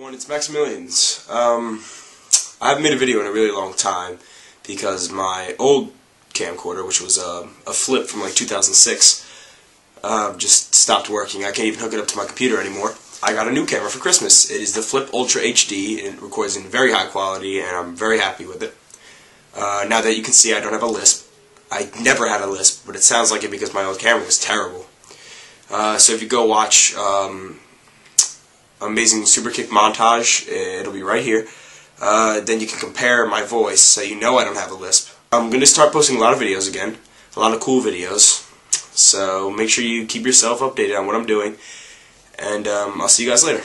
everyone, it's Maximillianz. Um, I haven't made a video in a really long time because my old camcorder, which was a, a flip from like 2006, uh, just stopped working. I can't even hook it up to my computer anymore. I got a new camera for Christmas. It is the Flip Ultra HD, and it records in very high quality, and I'm very happy with it. Uh, now that you can see I don't have a lisp. I never had a lisp, but it sounds like it because my old camera was terrible. Uh, so if you go watch um, amazing super kick montage. It'll be right here. Uh, then you can compare my voice so you know I don't have a lisp. I'm going to start posting a lot of videos again, a lot of cool videos. So make sure you keep yourself updated on what I'm doing. And um, I'll see you guys later.